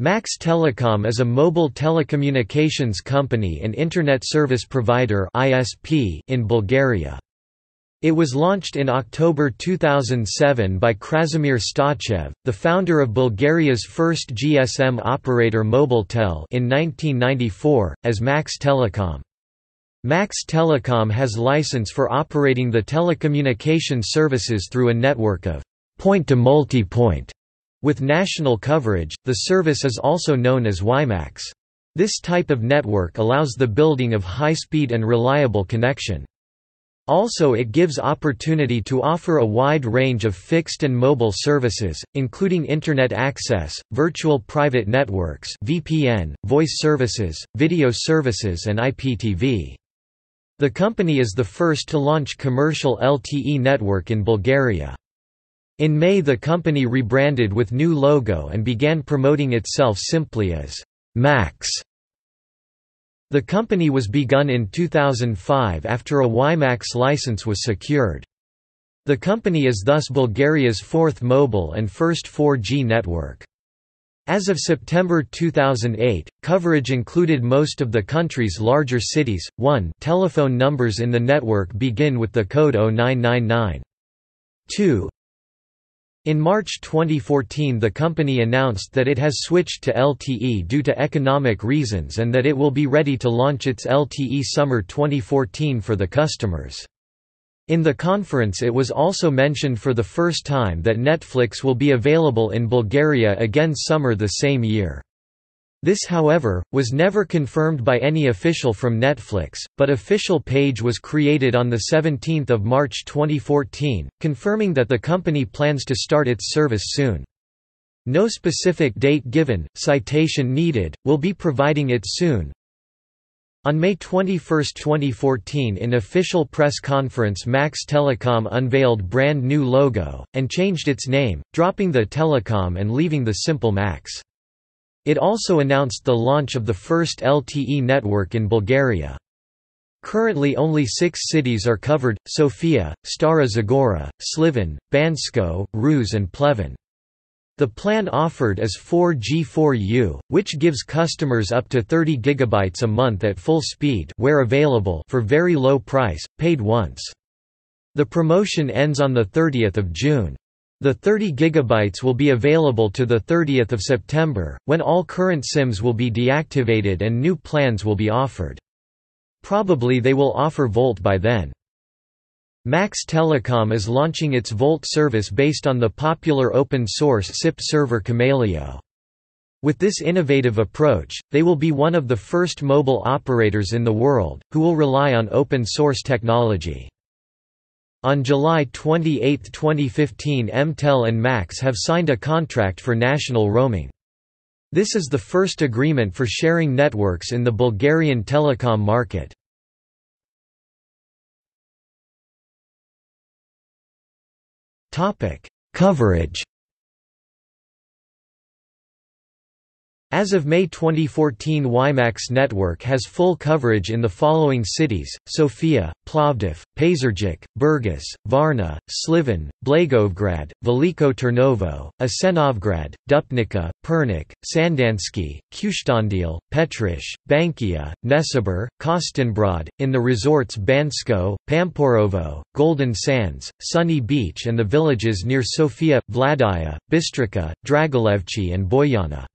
Max Telecom is a mobile telecommunications company and Internet Service Provider (ISP) in Bulgaria. It was launched in October 2007 by Krasimir Stoychev, the founder of Bulgaria's first GSM operator Mobiltel in 1994, as Max Telecom. Max Telecom has license for operating the telecommunication services through a network of point-to-multipoint with national coverage, the service is also known as WiMAX. This type of network allows the building of high-speed and reliable connection. Also it gives opportunity to offer a wide range of fixed and mobile services, including Internet access, virtual private networks VPN, voice services, video services and IPTV. The company is the first to launch commercial LTE network in Bulgaria. In May the company rebranded with new logo and began promoting itself simply as Max. The company was begun in 2005 after a WiMAX license was secured. The company is thus Bulgaria's fourth mobile and first 4G network. As of September 2008, coverage included most of the country's larger cities. 1 Telephone numbers in the network begin with the code 0999. 2 in March 2014 the company announced that it has switched to LTE due to economic reasons and that it will be ready to launch its LTE summer 2014 for the customers. In the conference it was also mentioned for the first time that Netflix will be available in Bulgaria again summer the same year. This however, was never confirmed by any official from Netflix, but official page was created on 17 March 2014, confirming that the company plans to start its service soon. No specific date given, citation needed, will be providing it soon. On May 21, 2014 in official press conference Max Telecom unveiled brand new logo, and changed its name, dropping the telecom and leaving the simple Max. It also announced the launch of the first LTE network in Bulgaria. Currently only six cities are covered, Sofia, Stara Zagora, Sliven, Bansko, Ruse and Pleven. The plan offered is 4G4U, which gives customers up to 30 GB a month at full speed where available for very low price, paid once. The promotion ends on 30 June. The 30 GB will be available to 30 September, when all current SIMs will be deactivated and new plans will be offered. Probably they will offer VoLTE by then. Max Telecom is launching its VoLTE service based on the popular open-source SIP server Kamailio. With this innovative approach, they will be one of the first mobile operators in the world, who will rely on open-source technology. On July 28, 2015 MTEL and Max have signed a contract for national roaming. This is the first agreement for sharing networks in the Bulgarian telecom market. Coverage As of May 2014 WiMAX network has full coverage in the following cities, Sofia, Plovdiv, Pazardzhik, Burgas, Varna, Sliven, Blagoevgrad, Veliko Tarnovo, Asenovgrad, Dupnica, Pernik, Sandanski, Kyustendil, Petrich, Bankia, Nesebar, Kostinbrod, in the resorts Bansko, Pamporovo, Golden Sands, Sunny Beach and the villages near Sofia, Vladaya, Bistrica, Dragolevci and Boyana.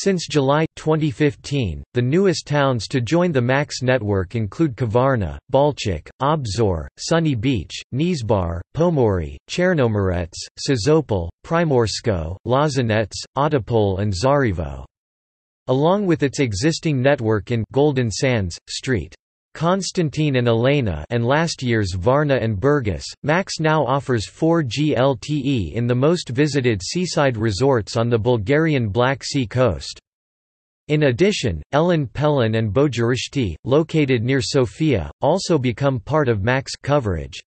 Since July 2015, the newest towns to join the MAX network include Kavarna, Balchik, Obzor, Sunny Beach, Nesebar, Pomorie, Chernomorets, Sozopol, Primorsko, Lozenets, Ahtopol and Tsarevo. Along with its existing network in Golden Sands, St. Constantine and Elena and last year's Varna and Burgas, Max now offers 4G LTE in the most visited seaside resorts on the Bulgarian Black Sea coast. In addition, Elin Pelin and Bozhurishte, located near Sofia, also become part of Max coverage.